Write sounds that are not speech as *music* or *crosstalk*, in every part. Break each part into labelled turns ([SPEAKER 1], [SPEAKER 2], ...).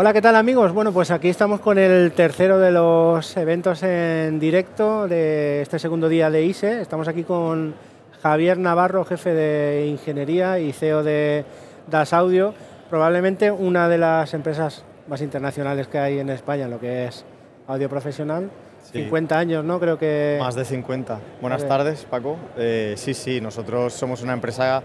[SPEAKER 1] Hola, ¿qué tal amigos? Bueno, pues aquí estamos con el tercero de los eventos en directo de este segundo día de ISE. Estamos aquí con Javier Navarro, jefe de ingeniería y CEO de Das Audio, probablemente una de las empresas más internacionales que hay en España en lo que es audio profesional. 50 años, ¿no? Creo que...
[SPEAKER 2] Más de 50. Buenas tardes, Paco. Eh, sí, sí, nosotros somos una empresa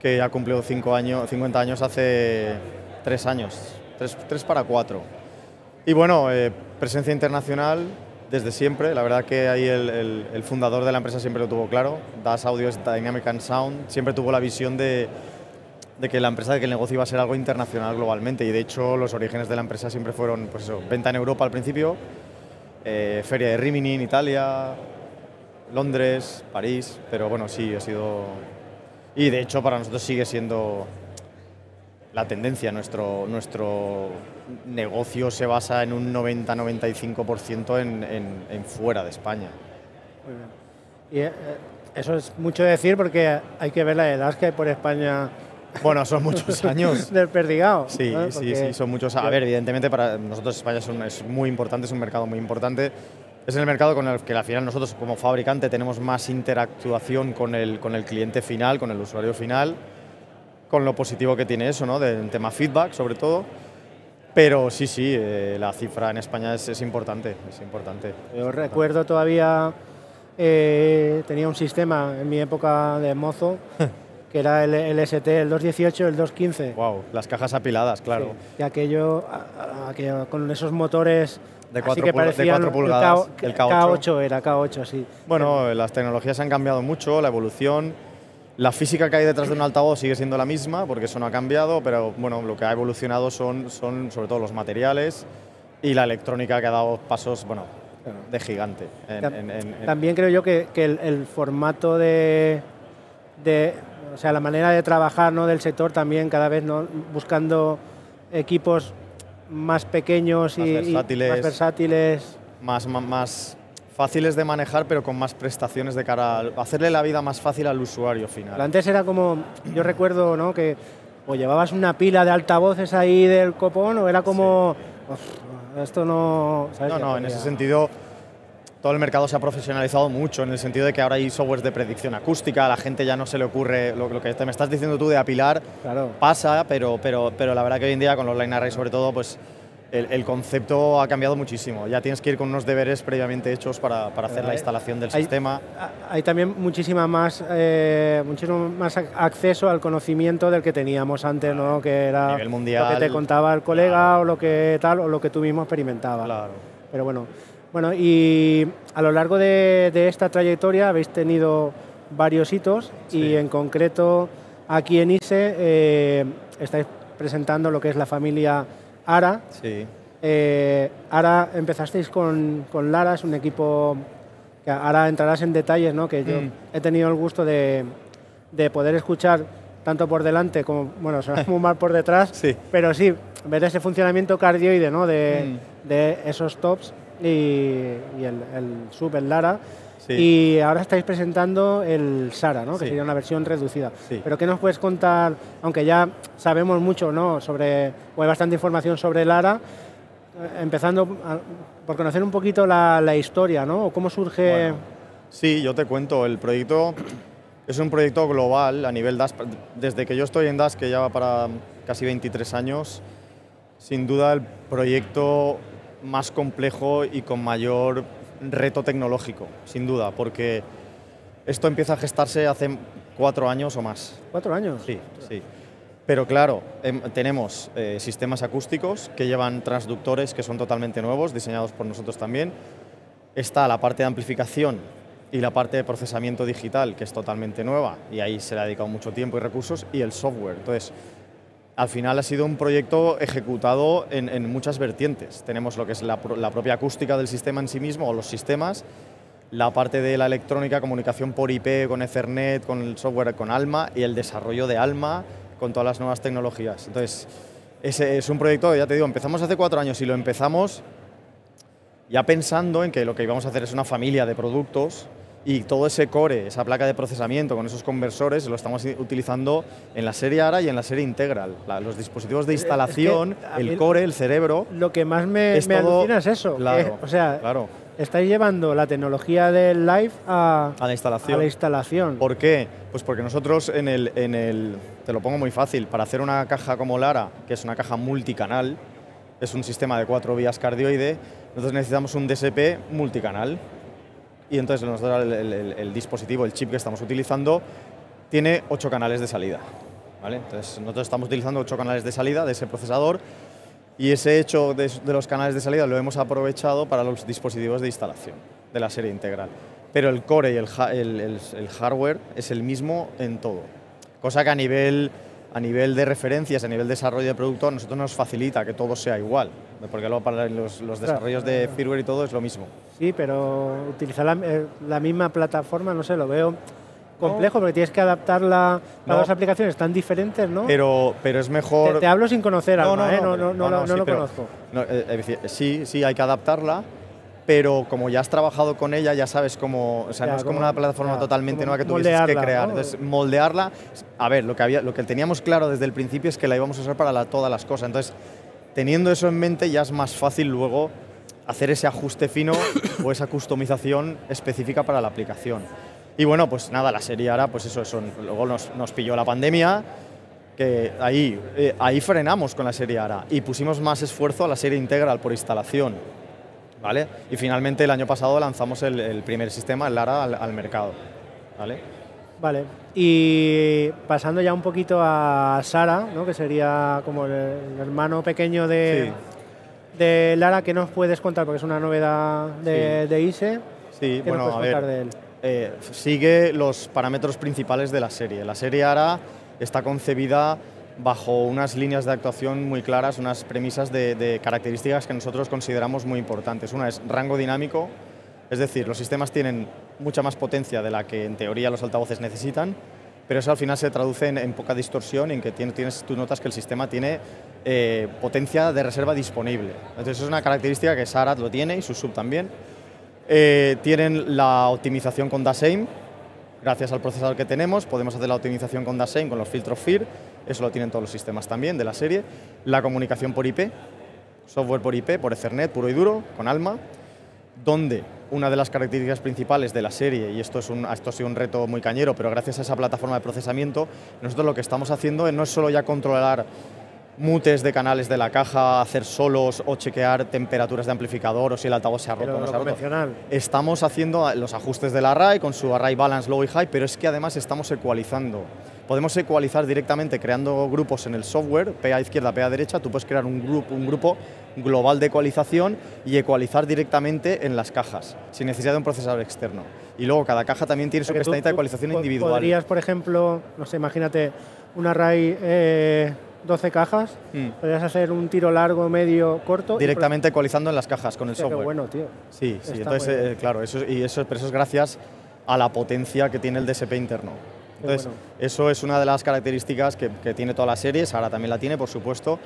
[SPEAKER 2] que ha cumplido cinco años, 50 años hace tres años, tres, para cuatro. Y bueno, eh, presencia internacional desde siempre. La verdad que ahí el, fundador de la empresa siempre lo tuvo claro. Das Audio es Dynamic and Sound. Siempre tuvo la visión de, de que la empresa, de que el negocio iba a ser algo internacional globalmente. Y de hecho los orígenes de la empresa siempre fueron, pues venta en Europa al principio, eh, feria de Rimini en Italia, Londres, París. Pero bueno, sí, ha sido... Y de hecho para nosotros sigue siendo la tendencia. Nuestro, nuestro negocio se basa en un 90-95% en, en, fuera de España.
[SPEAKER 1] Muy bien. Y eh, eso es mucho decir porque hay que ver la edad que hay por España.
[SPEAKER 2] Bueno, son *laughs* muchos años.
[SPEAKER 1] del perdigado.
[SPEAKER 2] Sí, sí, sí, son muchos. A ver, evidentemente para nosotros España es, es, muy importante, es un mercado muy importante. Es el mercado con el que al final nosotros como fabricante tenemos más interactuación con el, con el cliente final, con el usuario final con lo positivo que tiene eso, ¿no? Del tema feedback, sobre todo. Pero sí, sí, eh, la cifra en España es, importante, es importante.
[SPEAKER 1] Yo recuerdo todavía, eh, tenía un sistema en mi época de mozo, *laughs* que era el, ST, el 218, el 215.
[SPEAKER 2] Wow, las cajas apiladas, claro.
[SPEAKER 1] y aquello, con esos motores
[SPEAKER 2] de 4, pulgadas,
[SPEAKER 1] el, K, 8 era K8, sí.
[SPEAKER 2] Bueno, las tecnologías han cambiado mucho, la evolución la física que hay detrás de un altavoz sigue siendo la misma, porque eso no ha cambiado, pero bueno, lo que ha evolucionado son, son sobre todo los materiales y la electrónica que ha dado pasos, bueno, de gigante.
[SPEAKER 1] También creo yo que, el, formato de, de, o sea, la manera de trabajar ¿no? del sector también cada vez ¿no? buscando equipos más pequeños y,
[SPEAKER 2] versátiles,
[SPEAKER 1] más versátiles.
[SPEAKER 2] Más, más, fáciles de manejar, pero con más prestaciones de cara a hacerle la vida más fácil al usuario final.
[SPEAKER 1] antes era como, yo recuerdo, ¿no? Que o llevabas una pila de altavoces ahí del copón o era como, esto no...
[SPEAKER 2] No, no, en ese sentido todo el mercado se ha profesionalizado mucho en el sentido de que ahora hay softwares de predicción acústica, a la gente ya no se le ocurre lo, que te me estás diciendo tú de apilar,
[SPEAKER 1] claro.
[SPEAKER 2] pasa, pero, pero, pero la verdad que hoy en día con los line array sobre todo, pues el, concepto ha cambiado muchísimo. Ya tienes que ir con unos deberes previamente hechos para, para hacer la instalación del sistema.
[SPEAKER 1] Hay también muchísima más, eh, muchísimo más acceso al conocimiento del que teníamos antes, ¿no? que era
[SPEAKER 2] mundial,
[SPEAKER 1] lo que te contaba el colega o lo que tal o lo que tú mismo experimentabas.
[SPEAKER 2] Claro.
[SPEAKER 1] Pero bueno, bueno, y a lo largo de, esta trayectoria habéis tenido varios hitos y en concreto aquí en ISE eh, estáis presentando lo que es la familia Ara.
[SPEAKER 2] Sí.
[SPEAKER 1] Eh, Ara empezasteis con, con, Lara, es un equipo que ahora entrarás en detalles, ¿no? que yo mm. he tenido el gusto de, de, poder escuchar tanto por delante como, bueno, muy mal por detrás, *laughs*
[SPEAKER 2] sí.
[SPEAKER 1] pero sí, ver ese funcionamiento cardioide ¿no? de, mm. de esos tops y, y el, el, sub, el Lara. Y ahora estáis presentando el Sara, ¿no? que sería una versión reducida. Pero ¿qué nos puedes contar, aunque ya sabemos mucho ¿no? sobre, o hay bastante información sobre Lara, eh, empezando por conocer un poquito la, la historia, ¿no? ¿Cómo surge...?
[SPEAKER 2] sí, yo te cuento, el proyecto es un proyecto global a nivel DAS. Desde que yo estoy en DAS, que ya va para casi 23 años, sin duda el proyecto más complejo y con mayor reto tecnológico, sin duda, porque esto empieza a gestarse hace cuatro años o más.
[SPEAKER 1] ¿Cuatro años?
[SPEAKER 2] Sí, sí. Pero claro, em, tenemos eh, sistemas acústicos que llevan transductores que son totalmente nuevos, diseñados por nosotros también. Está la parte de amplificación y la parte de procesamiento digital, que es totalmente nueva, y ahí se le ha dedicado mucho tiempo y recursos, y el software. Entonces, al final ha sido un proyecto ejecutado en, muchas vertientes. Tenemos lo que es la, propia acústica del sistema en sí mismo o los sistemas, la parte de la electrónica, comunicación por IP, con Ethernet, con el software, con Alma y el desarrollo de Alma con todas las nuevas tecnologías. Entonces, es un proyecto, ya te digo, empezamos hace cuatro años y lo empezamos ya pensando en que lo que íbamos a hacer es una familia de productos Y todo ese core, esa placa de procesamiento con esos conversores, lo estamos utilizando en la serie ARA y en la serie Integral. los dispositivos de instalación, el core, el cerebro.
[SPEAKER 1] Lo que más me, me alucina es eso.
[SPEAKER 2] Claro,
[SPEAKER 1] o sea, claro. estáis llevando la tecnología del live a,
[SPEAKER 2] a, la instalación.
[SPEAKER 1] a la instalación.
[SPEAKER 2] ¿Por qué? Pues porque nosotros en el, en el. Te lo pongo muy fácil. Para hacer una caja como Lara, que es una caja multicanal, es un sistema de cuatro vías cardioide, nosotros necesitamos un DSP multicanal y entonces el, dispositivo, el chip que estamos utilizando, tiene ocho canales de salida. ¿vale? Entonces nosotros estamos utilizando ocho canales de salida de ese procesador y ese hecho de, los canales de salida lo hemos aprovechado para los dispositivos de instalación de la serie integral. Pero el core y el, el hardware es el mismo en todo. Cosa que a nivel a nivel de referencias, a nivel de desarrollo de producto, a nosotros nos facilita que todo sea igual, porque luego para los, desarrollos de firmware y todo es lo mismo.
[SPEAKER 1] Sí, pero utilizar la, eh, misma plataforma, no sé, lo veo complejo porque tienes que adaptarla a dos aplicaciones tan diferentes, ¿no?
[SPEAKER 2] Pero, pero es mejor...
[SPEAKER 1] Te, hablo sin conocer algo, ¿eh? no, no, no, no, lo conozco.
[SPEAKER 2] Eh, sí, sí, hay que adaptarla, pero como ya has trabajado con ella, ya sabes cómo, o sea, no es como, una plataforma totalmente nueva que tuvieses que crear. Entonces, moldearla, a ver, lo que, había, lo que teníamos claro desde el principio es que la íbamos a usar para todas las cosas. Entonces, teniendo eso en mente, ya es más fácil luego hacer ese ajuste fino o esa customización específica para la aplicación. Y bueno, pues nada, la serie ahora, pues eso, eso luego nos, nos pilló la pandemia, que ahí, eh, ahí frenamos con la serie ARA y pusimos más esfuerzo a la serie integral por instalación ¿vale? Y finalmente el año pasado lanzamos el, primer sistema, el Lara, al, mercado, ¿vale?
[SPEAKER 1] Vale, y pasando ya un poquito a Sara, ¿no? que sería como el, hermano pequeño de, de Lara, ¿qué nos puedes contar? Porque es una novedad de, de ISE.
[SPEAKER 2] Sí, bueno, a ver, de él? Eh, sigue los parámetros principales de la serie. La serie ARA está concebida bajo unas líneas de actuación muy claras, unas premisas de, características que nosotros consideramos muy importantes. Una es rango dinámico, es decir, los sistemas tienen mucha más potencia de la que en teoría los altavoces necesitan, pero eso al final se traduce en, poca distorsión, en que tienes, tú notas que el sistema tiene eh, potencia de reserva disponible. Entonces es una característica que Sarat lo tiene y su sub también. Eh, tienen la optimización con Dasheim, gracias al procesador que tenemos, podemos hacer la optimización con Dasheim, con los filtros FIR, eso lo tienen todos los sistemas también de la serie. La comunicación por IP, software por IP, por Ethernet puro y duro, con ALMA, donde una de las características principales de la serie, y esto, es un, esto ha sido un reto muy cañero, pero gracias a esa plataforma de procesamiento, nosotros lo que estamos haciendo no es solo ya controlar mutes de canales de la caja, hacer solos o chequear temperaturas de amplificador o si el altavoz se ha roto o no se ha roto. Estamos haciendo los ajustes del array con su array balance low y high, pero es que además estamos ecualizando. Podemos ecualizar directamente creando grupos en el software, PA izquierda, PA derecha, tú puedes crear un grupo, un grupo global de ecualización y ecualizar directamente en las cajas, sin necesidad de un procesador externo. Y luego cada caja también tiene su pestañita de ecualización individual.
[SPEAKER 1] Podrías, por ejemplo, no sé, imagínate un array... Eh 12 cajas, mm. podrías hacer un tiro largo, medio, corto.
[SPEAKER 2] Directamente ecualizando en las cajas con el software. Qué
[SPEAKER 1] bueno, tío.
[SPEAKER 2] Sí, sí. entonces, eh, claro, eso, y eso, pero eso es gracias a la potencia que tiene el DSP interno. Entonces, eso es una de las características que, tiene toda la serie, Sara también la tiene, por supuesto,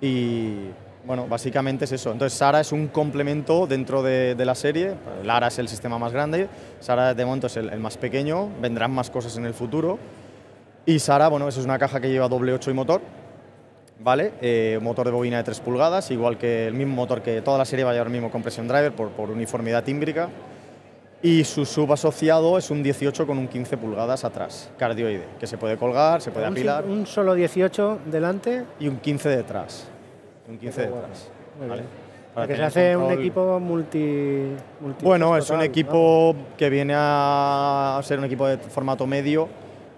[SPEAKER 2] y bueno, básicamente es eso. Entonces, Sara es un complemento dentro de, la serie, Lara es el sistema más grande, Sara de momento es el, el más pequeño, vendrán más cosas en el futuro, y Sara, bueno, eso es una caja que lleva doble 8 y motor, ¿vale? Eh, motor de bobina de 3 pulgadas, igual que el mismo motor que toda la serie va a llevar el mismo compression driver por, por uniformidad tímbrica. Y su sub asociado es un 18 con un 15 pulgadas atrás, cardioide, que se puede colgar, se puede apilar.
[SPEAKER 1] Un solo 18 delante
[SPEAKER 2] y un 15 detrás. Un 15 detrás. ¿vale?
[SPEAKER 1] Para que se hace un equipo multi,
[SPEAKER 2] Bueno, es un equipo que viene a ser un equipo de formato medio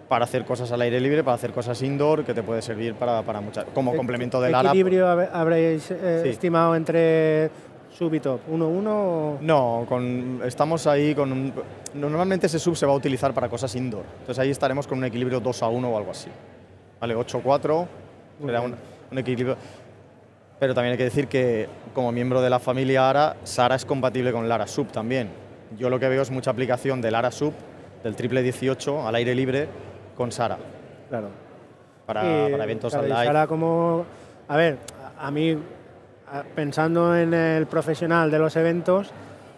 [SPEAKER 2] para hacer cosas al aire libre, para hacer cosas indoor, que te puede servir para, para muchas, como complemento del
[SPEAKER 1] ARA. ¿Qué equilibrio habréis eh, estimado entre sub y top? ¿1-1
[SPEAKER 2] No, con, estamos ahí con un, Normalmente ese sub se va a utilizar para cosas indoor, entonces ahí estaremos con un equilibrio 2 a 1 o algo así. Vale, 8-4, será un, un equilibrio... Pero también hay que decir que como miembro de la familia ARA, Sara es compatible con Lara Sub también. Yo lo que veo es mucha aplicación del ARA Sub, del triple 18 al aire libre, con Sara.
[SPEAKER 1] Claro.
[SPEAKER 2] Para, eventos
[SPEAKER 1] claro, Sara como... A ver, a mí, pensando en el profesional de los eventos,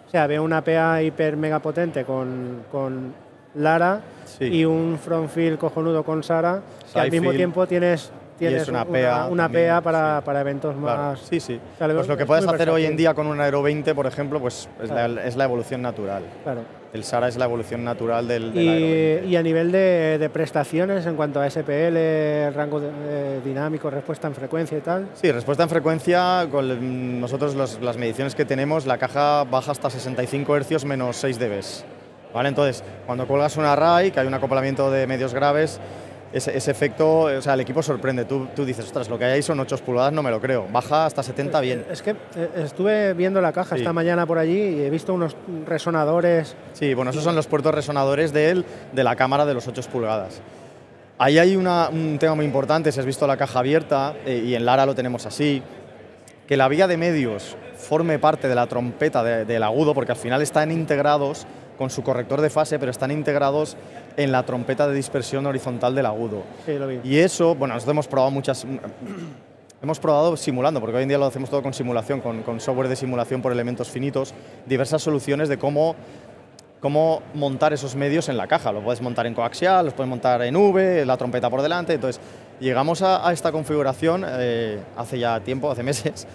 [SPEAKER 1] O sea, veo una PA hiper mega potente con, con Lara y un front field cojonudo con Sara, que al mismo tiempo tienes tienes
[SPEAKER 2] una, PA,
[SPEAKER 1] una, PA para, para, eventos más...
[SPEAKER 2] Sí, sí. pues lo que puedes hacer hoy en día con un Aero 20, por ejemplo, pues es, la, es la, evolución natural. Claro. El SARA es la evolución natural del, del
[SPEAKER 1] y,
[SPEAKER 2] Aero 20.
[SPEAKER 1] Y a nivel de, de, prestaciones, en cuanto a SPL, rango de, dinámico, respuesta en frecuencia y tal.
[SPEAKER 2] Sí, respuesta en frecuencia, con nosotros los, las mediciones que tenemos, la caja baja hasta 65 Hz menos 6 dB. ¿Vale? Entonces, cuando cuelgas un array, que hay un acoplamiento de medios graves, ese, ese, efecto, o sea, el equipo sorprende. Tú, tú, dices, ostras, lo que hay ahí son 8 pulgadas, no me lo creo. Baja hasta 70 bien.
[SPEAKER 1] Es que eh, estuve viendo la caja sí. esta mañana por allí y he visto unos resonadores.
[SPEAKER 2] Sí, bueno, esos son los puertos resonadores de, él, de la cámara de los 8 pulgadas. Ahí hay una, un tema muy importante, si has visto la caja abierta, eh, y en Lara lo tenemos así, que la vía de medios forme parte de la trompeta de, del agudo, porque al final están integrados con su corrector de fase, pero están integrados en la trompeta de dispersión horizontal del agudo.
[SPEAKER 1] Sí, lo vi.
[SPEAKER 2] Y eso, bueno, nosotros hemos probado muchas... *clears throat* hemos probado simulando, porque hoy en día lo hacemos todo con simulación, con, con software de simulación por elementos finitos, diversas soluciones de cómo cómo montar esos medios en la caja. Lo puedes montar en coaxial, los puedes montar en V, la trompeta por delante. Entonces, llegamos a, a esta configuración eh, hace ya tiempo, hace *laughs* meses,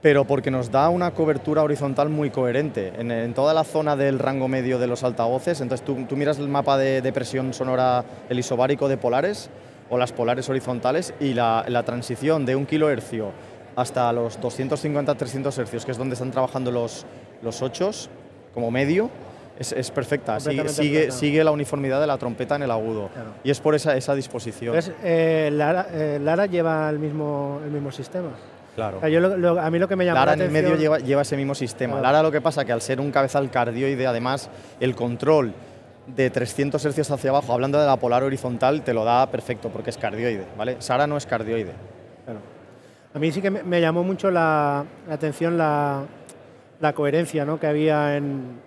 [SPEAKER 2] pero porque nos da una cobertura horizontal muy coherente en, en, toda la zona del rango medio de los altavoces. Entonces tú, tú miras el mapa de, de, presión sonora, el isobárico de polares o las polares horizontales y la, la transición de un kilohercio hasta los 250-300 hercios, que es donde están trabajando los, los ochos como medio, es, es perfecta. Sigue, sigue, sigue, la uniformidad de la trompeta en el agudo claro. y es por esa, esa disposición.
[SPEAKER 1] Pues, eh, Lara, eh, Lara, lleva el mismo, el mismo sistema.
[SPEAKER 2] Claro.
[SPEAKER 1] O sea, yo lo, lo, a mí lo que me llama
[SPEAKER 2] Lara
[SPEAKER 1] la
[SPEAKER 2] en el medio lleva, lleva, ese mismo sistema. Claro. Lara lo que pasa que al ser un cabezal cardioide, además, el control de 300 hercios hacia abajo, hablando de la polar horizontal, te lo da perfecto porque es cardioide, ¿vale? Sara no es cardioide.
[SPEAKER 1] Claro. A mí sí que me, me llamó mucho la, la atención la, la, coherencia ¿no? que había en,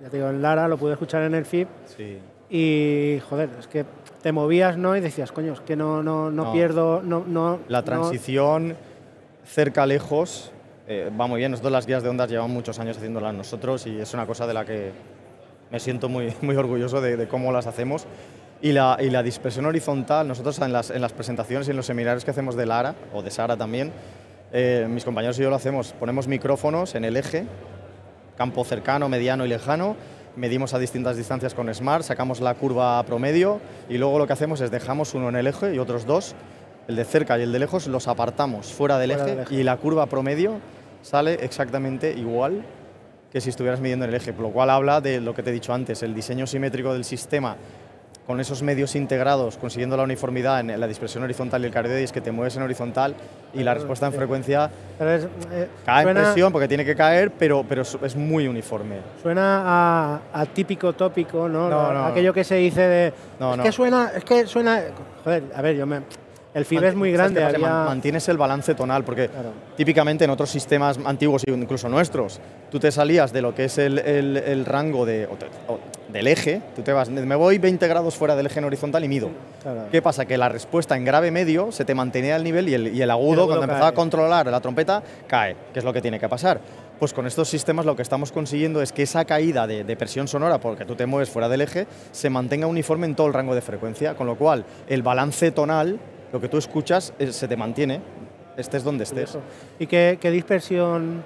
[SPEAKER 1] ya te digo, en Lara, lo pude escuchar en el FIP.
[SPEAKER 2] Sí.
[SPEAKER 1] Y, joder, es que te movías, ¿no? Y decías, coño, es que no, no, no, no. pierdo, no, no...
[SPEAKER 2] La transición cerca, lejos, eh, va muy bien. Nosotros las guías de ondas llevamos muchos años haciéndolas nosotros y es una cosa de la que me siento muy, *laughs* muy orgulloso de, cómo las hacemos. Y la, y la, dispersión horizontal, nosotros en las, en las, presentaciones y en los seminarios que hacemos de Lara o de Sara también, eh, mis compañeros y yo lo hacemos, ponemos micrófonos en el eje, campo cercano, mediano y lejano, medimos a distintas distancias con Smart, sacamos la curva promedio y luego lo que hacemos es dejamos uno en el eje y otros dos el de cerca y el de lejos los apartamos fuera del, fuera eje, del eje, y la curva promedio sale exactamente igual que si estuvieras midiendo en el eje, lo cual habla de lo que te he dicho antes, el diseño simétrico del sistema con esos medios integrados, consiguiendo la uniformidad en la dispersión horizontal y el cardioide, es que te mueves en horizontal y la respuesta en frecuencia es, eh, cae suena, en presión porque tiene que caer, pero, pero es muy uniforme.
[SPEAKER 1] Suena a, a típico tópico, ¿no? no, no Aquello que se dice de... Es que suena... Es que suena... Joder, a ver, yo me el FIB es muy grande.
[SPEAKER 2] Había... Mantienes el balance tonal, porque claro. típicamente en otros sistemas antiguos, incluso nuestros, tú te salías de lo que es el, el, el rango de, o te, o del eje, tú te vas, me voy 20 grados fuera del eje en horizontal y mido. Claro. ¿Qué pasa? Que la respuesta en grave medio se te mantenía al nivel y el, y el agudo, cuando empezaba a controlar la trompeta, cae, que es lo que tiene que pasar. Pues con estos sistemas lo que estamos consiguiendo es que esa caída de, de, presión sonora, porque tú te mueves fuera del eje, se mantenga uniforme en todo el rango de frecuencia, con lo cual el balance tonal lo que tú escuchas es, se te mantiene, estés donde estés.
[SPEAKER 1] ¿Y qué, qué, dispersión?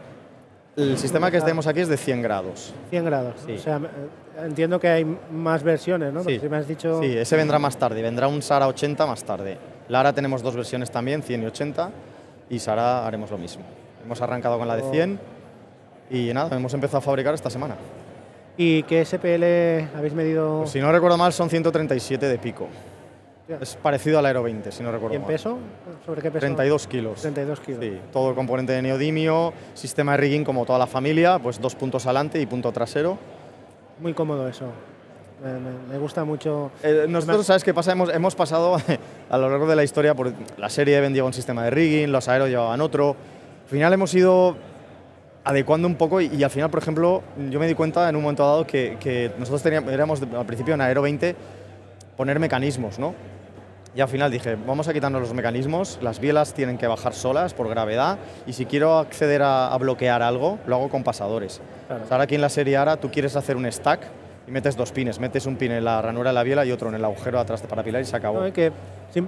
[SPEAKER 2] El sistema que tenemos aquí es de 100 grados.
[SPEAKER 1] 100 grados. Sí. O sea, eh, entiendo que hay más versiones, ¿no?
[SPEAKER 2] Sí.
[SPEAKER 1] Si me has dicho...
[SPEAKER 2] sí, ese vendrá más tarde, vendrá un SARA 80 más tarde. Lara tenemos dos versiones también, 100 y 80, y SARA haremos lo mismo. Hemos arrancado con la de 100 y nada, hemos empezado a fabricar esta semana.
[SPEAKER 1] ¿Y qué SPL habéis medido?
[SPEAKER 2] Pues si no recuerdo mal, son 137 de pico. Es parecido al Aero 20, si no recuerdo
[SPEAKER 1] ¿Y en
[SPEAKER 2] mal.
[SPEAKER 1] peso? ¿Sobre qué peso?
[SPEAKER 2] 32 kilos.
[SPEAKER 1] 32 kilos.
[SPEAKER 2] Sí, todo el componente de neodimio, sistema de rigging como toda la familia, pues dos puntos adelante y punto trasero.
[SPEAKER 1] Muy cómodo eso. Me, me gusta mucho.
[SPEAKER 2] Eh, nosotros, ¿sabes qué pasa? Hemos, hemos, pasado *laughs* a lo largo de la historia por la serie Even llevaba un sistema de rigging, los Aero llevaban otro. Al final hemos ido adecuando un poco y, y, al final, por ejemplo, yo me di cuenta en un momento dado que, que nosotros teníamos, éramos al principio en Aero 20 poner mecanismos, ¿no? Y al final dije, vamos a quitarnos los mecanismos, las bielas tienen que bajar solas por gravedad y si quiero acceder a, bloquear algo, lo hago con pasadores. ahora aquí en la serie ARA tú quieres hacer un stack y metes dos pines, metes un pin en la ranura de la biela y otro en el agujero atrás para pilar y se acabó.
[SPEAKER 1] No, que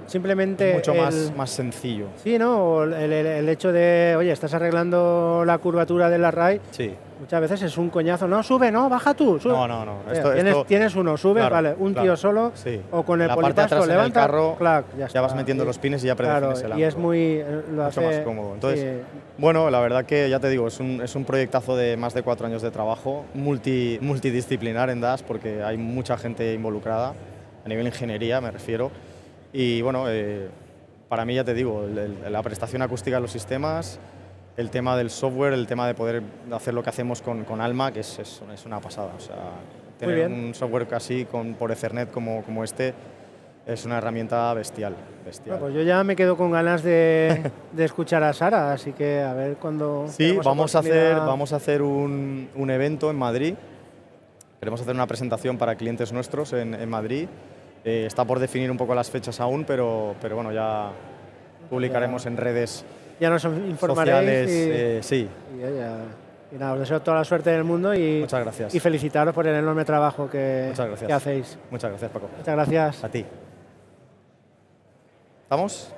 [SPEAKER 1] simplemente...
[SPEAKER 2] mucho más, más sencillo.
[SPEAKER 1] Sí, ¿no? El, el, hecho de, oye, estás arreglando la curvatura del array.
[SPEAKER 2] Sí
[SPEAKER 1] Muchas veces es un coñazo, no, sube, no, baja tú. Sube.
[SPEAKER 2] No, no, no.
[SPEAKER 1] tienes, uno, sube, vale, un tío solo, o con el
[SPEAKER 2] la
[SPEAKER 1] levanta,
[SPEAKER 2] carro, ya, vas metiendo los pines y ya predefines
[SPEAKER 1] claro, Y es muy, eh, lo
[SPEAKER 2] Mucho más cómodo. Entonces, bueno, la verdad que ya te digo, es un, es un proyectazo de más de cuatro años de trabajo, multi, multidisciplinar en DAS, porque hay mucha gente involucrada, a nivel ingeniería me refiero. Y bueno, eh, para mí ya te digo, la prestación acústica de los sistemas, el tema del software, el tema de poder hacer lo que hacemos con, con Alma, que es, es, es, una pasada. O sea, tener un software casi con, por Ethernet como, como este es una herramienta bestial. bestial.
[SPEAKER 1] pues yo ya me quedo con ganas de, *laughs* de, escuchar a Sara, así que a ver cuándo...
[SPEAKER 2] Sí, vamos a, hacer, vamos a hacer un, un, evento en Madrid. Queremos hacer una presentación para clientes nuestros en, en Madrid. Eh, está por definir un poco las fechas aún, pero, pero bueno, ya publicaremos en redes
[SPEAKER 1] ya nos informaréis.
[SPEAKER 2] y, eh, sí.
[SPEAKER 1] Y, nada, os deseo toda la suerte del mundo y,
[SPEAKER 2] Muchas gracias.
[SPEAKER 1] y felicitaros por el enorme trabajo que, que hacéis.
[SPEAKER 2] Muchas gracias, Paco.
[SPEAKER 1] Muchas gracias.
[SPEAKER 2] A ti. ¿Estamos?